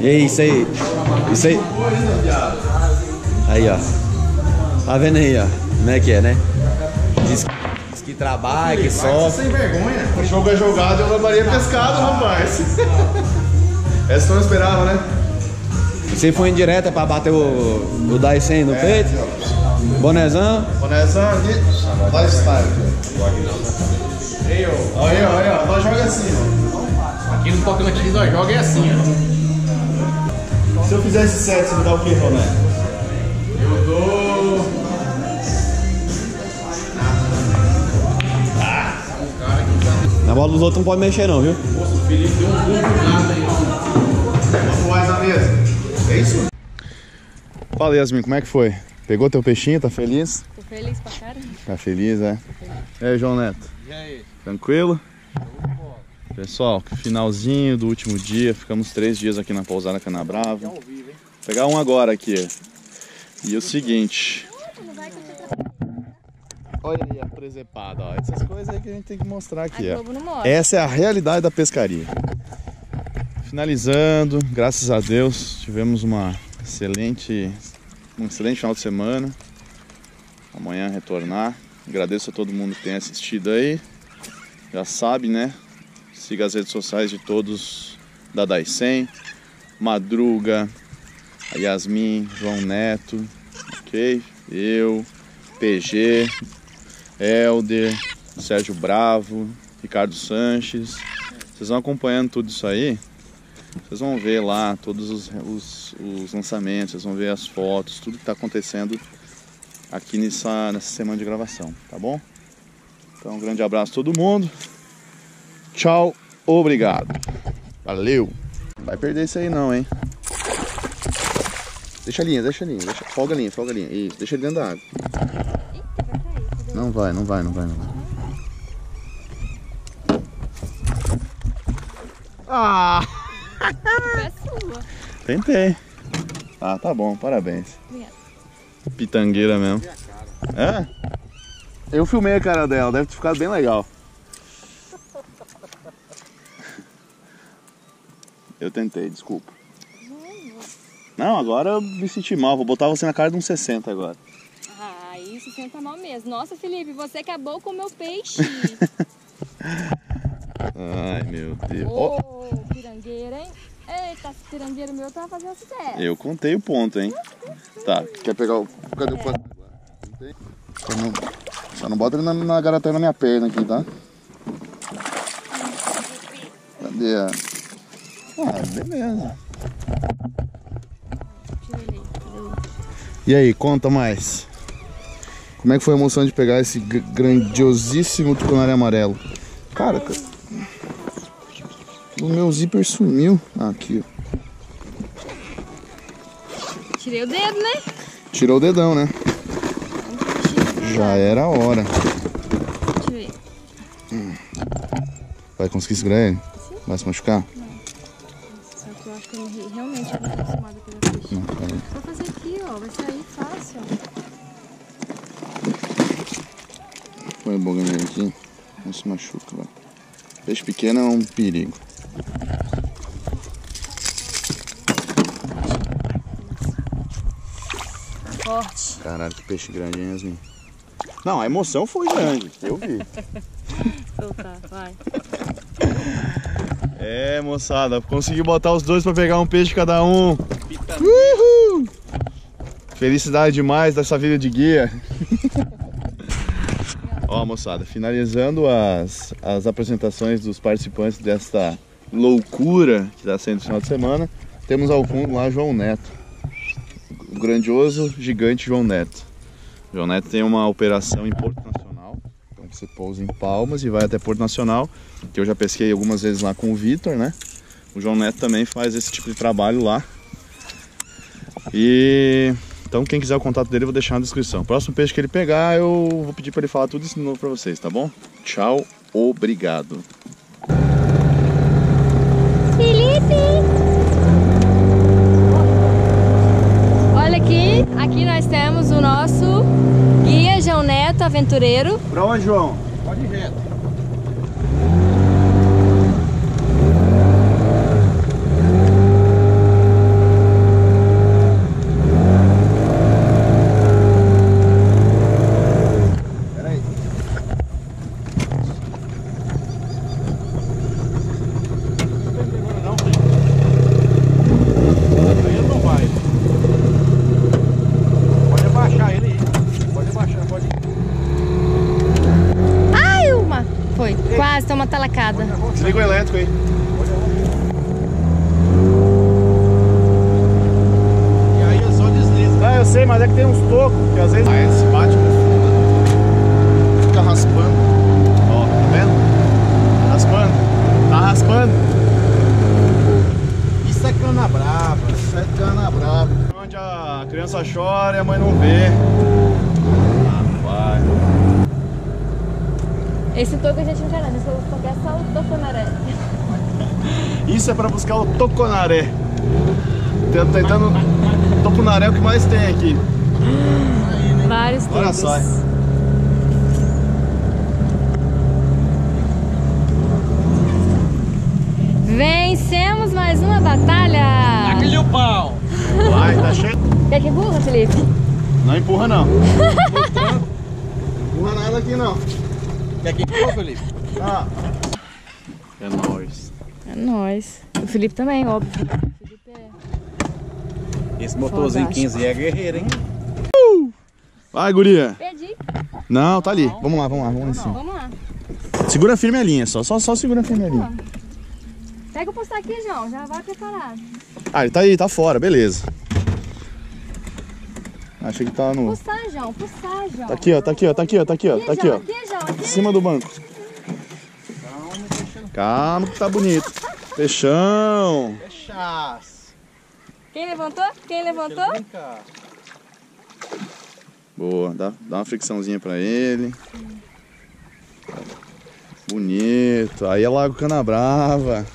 E aí, isso aí. Isso aí. Aí, ó. Tá vendo aí, ó? Como é que é, né? Diz, diz que trabalha, que sofre. Sem vergonha. O jogo é jogado e eu levaria pescado, rapaz. Essa não esperava, né? Você foi em direta pra bater o, o Daisen no peito? Bonezão. Bonezão aqui. Lifestyle. Aí, ó. Aí, ó. Aí, ó. Nós joga assim, ó. Aqui no Tocantins nós joga é assim, ó. Se eu fizer esse set, você me dá o que, Roné? Eu dou. Na bola dos outros não pode mexer não, viu? Nossa, o Felipe deu um burro do nada aí. Vamos mais na mesa. É isso? Fala Yasmin, como é que foi? Pegou teu peixinho, tá feliz? Tô feliz pra caramba. Tá feliz, é? E aí, João Neto? E aí? Tranquilo? Pessoal, finalzinho do último dia, ficamos três dias aqui na pousada Canabrava. Vou pegar um agora aqui. E o seguinte. Olha aí a presepada, ó. Essas coisas aí que a gente tem que mostrar aqui, ó. Essa é a realidade da pescaria. Finalizando, graças a Deus, tivemos uma excelente, um excelente final de semana. Amanhã retornar. Agradeço a todo mundo que tem assistido aí. Já sabe, né? Siga as redes sociais de todos da Daisen, Madruga, Yasmin, João Neto, ok? Eu, PG, Elder, Sérgio Bravo, Ricardo Sanches. Vocês vão acompanhando tudo isso aí. Vocês vão ver lá todos os, os, os lançamentos, vocês vão ver as fotos, tudo que está acontecendo aqui nessa, nessa semana de gravação, tá bom? Então, um grande abraço a todo mundo. Tchau, obrigado. Valeu. Não vai perder isso aí não, hein? Deixa a linha, deixa a linha, deixa, folga a linha, folga a linha. Isso, deixa ele dentro da água. Não vai, não vai, não vai, não vai. Ah! É sua. Tentei. Ah, tá bom, parabéns. Obrigada. Pitangueira mesmo. É? Eu filmei a cara dela, deve ter ficado bem legal. Eu tentei, desculpa. Não, agora eu me senti mal, vou botar você na cara de uns 60 agora. Ah, isso senta mal mesmo. Nossa, Felipe, você acabou com o meu peixe. Ai, meu Deus. Ô, Ó, pirangueira, hein? Eita, esse pirangueiro meu tá fazendo sucesso. eu contei o ponto, hein? Tá, quer pegar o. Cadê o pano? Só não, só não bota ele na, na garatela na minha perna aqui, tá? Cadê a. Ah, beleza. E aí, conta mais. Como é que foi a emoção de pegar esse gr- grandiosíssimo tucunaré amarelo? Cara, ca- o meu zíper sumiu. Ah, aqui, ó. Tirei o dedo, né? Tirou o dedão, né? Já era a hora. Deixa eu ver. Vai conseguir segurar ele? Vai se machucar? Põe o boga nele aqui. Não se machuca, vai. Peixe pequeno é um perigo. Forte. Caralho, que peixe grande, hein, Yasmin? Não, a emoção foi grande, eu vi. Soltar, vai. É, moçada, consegui botar os dois pra pegar um peixe cada um. Uhul! Felicidade demais dessa vida de guia. Ó, moçada, finalizando as, as apresentações dos participantes desta loucura que está sendo esse final de semana, temos ao fundo lá João Neto. O grandioso, gigante João Neto. João Neto tem uma operação em Porto Nacional. Então você pousa em Palmas e vai até Porto Nacional, que eu já pesquei algumas vezes lá com o Vitor, né? O João Neto também faz esse tipo de trabalho lá. E então quem quiser o contato dele eu vou deixar na descrição. Próximo peixe que ele pegar, eu vou pedir para ele falar tudo isso de novo para vocês, tá bom? Tchau, obrigado. Olha aqui, aqui nós temos o nosso guia João Neto Aventureiro. Pra onde, João? Pode ir reto. Lacada. Desliga o elétrico aí. E aí é só desliza. Ah, eu sei, mas é que tem uns tocos, que às vezes. Ah, ele se bate no fundo. Fica raspando. Ó, tá vendo? Raspando. Tá raspando. Isso é cana brava. Isso é cana brava. Onde a criança chora e a mãe não vê. Rapaz. Esse toco a gente não quer não, gente só quer só o toconaré. Isso é pra buscar o toconaré. Tô Tentando. Toconaré é o que mais tem aqui. Vários tocos. sai. Vencemos mais uma batalha! Aquele o pau. Vai, tá cheio. Quer que burra, Felipe? Não empurra não. empurra nada aqui não. Quer que Felipe? Ah. É nóis. É nóis. O Felipe também, óbvio. O Felipe é... Esse motorzinho Fantástico. 15 é guerreiro, hein? Vai, guria. Perdi. Não, tá ali. Vamos lá, vamos lá, vamos lá em cima. Vamos lá. Segura firme a linha, só, só, só segura firme a linha. Pega o postar aqui, João. Já vai preparado. Ah, ele tá aí, tá fora, beleza. Achei que tá no. Postar, João. Postar, João. Tá aqui, ó, tá aqui, ó, tá aqui, ó, tá aqui, ó, Aqui, tá aqui, ó. Em cima do banco. Calma que tá bonito. Peixão. Chás. Quem levantou? Quem levantou? Boa, dá, dá uma fricçãozinha pra ele. Bonito. Aí é Lago Canabrava.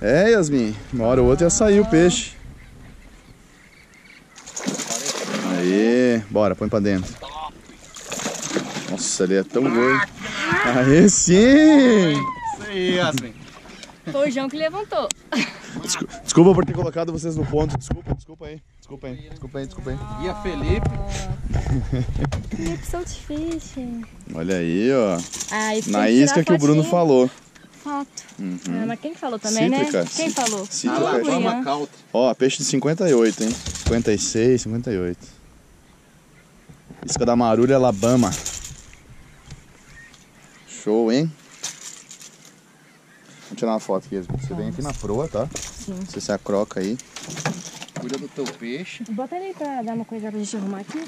É, Yasmin. Uma hora ou outra ia sair o peixe. Aí, bora, põe pra dentro. Nossa, ele é tão gordo. Aí sim! Isso aí, Yasmin. Foi o João que levantou. Descu- Desculpa por ter colocado vocês no ponto. Desculpa, desculpa aí. Desculpa aí, desculpa aí, desculpa aí. E a Felipe? Felipe Saltfish. Olha aí, ó. Ah, Na isca que o Bruno falou. Fato. Ah, mas quem falou também, Cítrica. né? Quem falou? Cítrica. Ah, Country. Ó, peixe de 58, hein? 56, 58. Isca da Marulha, Alabama. Show, hein? Vamos tirar uma foto aqui. Você vem aqui na proa, tá? Sim. Você se acroca aí. Cuida do teu peixe. Bota ele aí pra dar uma coisa pra gente arrumar aqui.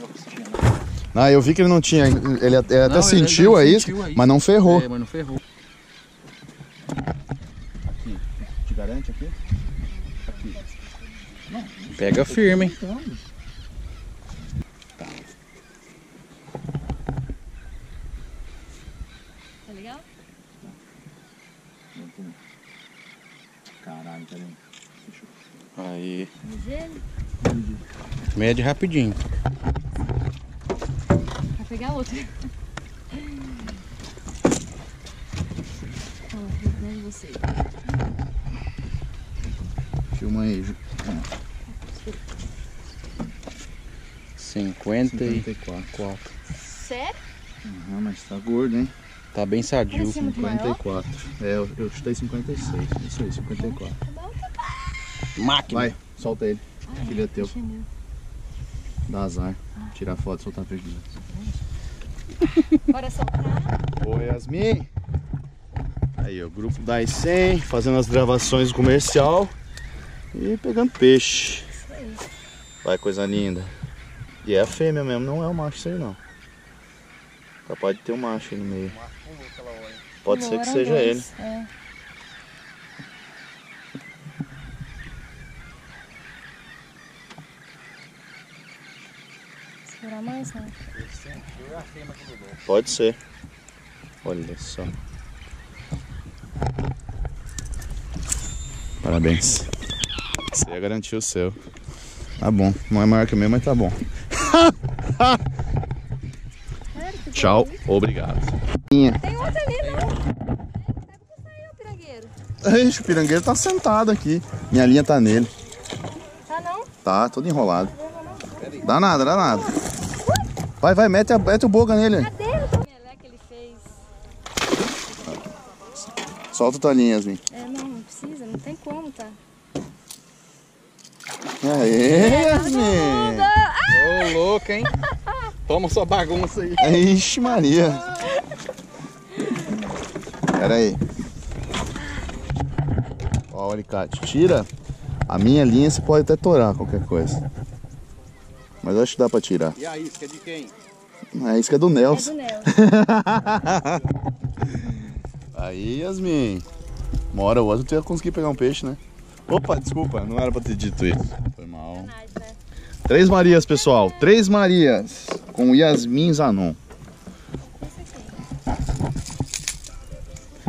Ah, eu vi que ele não tinha. Ele até, ele até ele sentiu não a isca, sentiu a isca. mas não ferrou. É, mas não ferrou. Te garante aqui? Pega firme, hein? Tá legal? Caralho, peraí. Aí. Ligeiro. Mede rapidinho. Vai pegar outro. Você. Filma aí, Ju. 54. Sério? Ah, mas tá gordo, hein? Tá bem sadio. Parecia muito maior. 54. É, eu, eu chutei 56. Isso aí, 54. Máquina. Vai, solta ele. Filho é teu. Dá azar. Tirar foto e soltar peixe de Bora soltar. Oi, Yasmin. Aí, o grupo da I100 fazendo as gravações do comercial e pegando peixe. Vai, coisa linda. E é a fêmea mesmo, não é o macho isso aí não. Capaz de ter um macho aí no meio. Pode ser que seja ele. É. Né? Pode ser. Olha só. Parabéns. Você ia garantir o seu. Tá bom. Não é maior que o meu, mas tá bom. Tchau. Obrigado. Tem outro ali, não. Sabe que saiu, pirangueiro. Ixi, o pirangueiro tá sentado aqui. Minha linha tá nele. Tá não? Tá, todo enrolado. Dá nada, dá nada. Vai, vai, mete, a, mete o boca nele. Cadê o ele fez? Solta tua linha, Yasmin. É, não, não precisa, não tem como, tá? Aê, Yasmin. Ô, louco, hein? Toma sua bagunça aí. Ixi, Maria. Pera aí. Ó, o alicate. Tira. A minha linha você pode até torar qualquer coisa. Mas acho que dá pra tirar. E a isca é de quem? A isca é do É Nelson. do Nel. Aí, Yasmin. Uma hora ou outra tu ia conseguir pegar um peixe, né? Opa, desculpa, não era pra ter dito isso. Foi mal. Sacanagem, né? Três Marias, pessoal. Três Marias. Com Yasmin Zanon.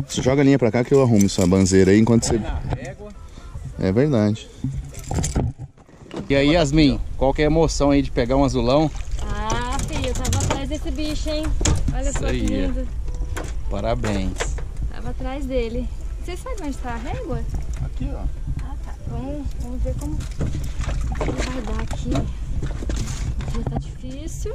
Você joga a linha pra cá que eu arrumo essa banzeira aí enquanto você. É verdade. E aí, Yasmin, qual que é a emoção aí de pegar um azulão? Ah, filho, eu tava atrás desse bicho, hein? Olha Isso só que lindo. Parabéns. Tava atrás dele. Você sabe onde tá a régua? Aqui, ó. Ah, tá. Vamos, vamos ver como como vai dar aqui. O dia tá difícil.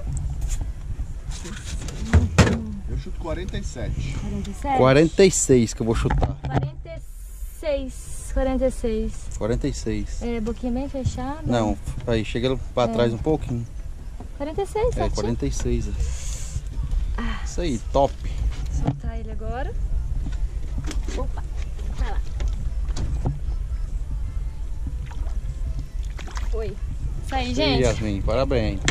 Eu chuto 47. 47? 46 que eu vou chutar. 46. 46. 46. É, boquinha bem fechada. Não, aí chega pra trás um pouquinho. 46, É, certinho. 46. Isso aí, top. Soltar ele agora. Opa, vai lá. Foi. Isso aí, gente. Yasmin, parabéns.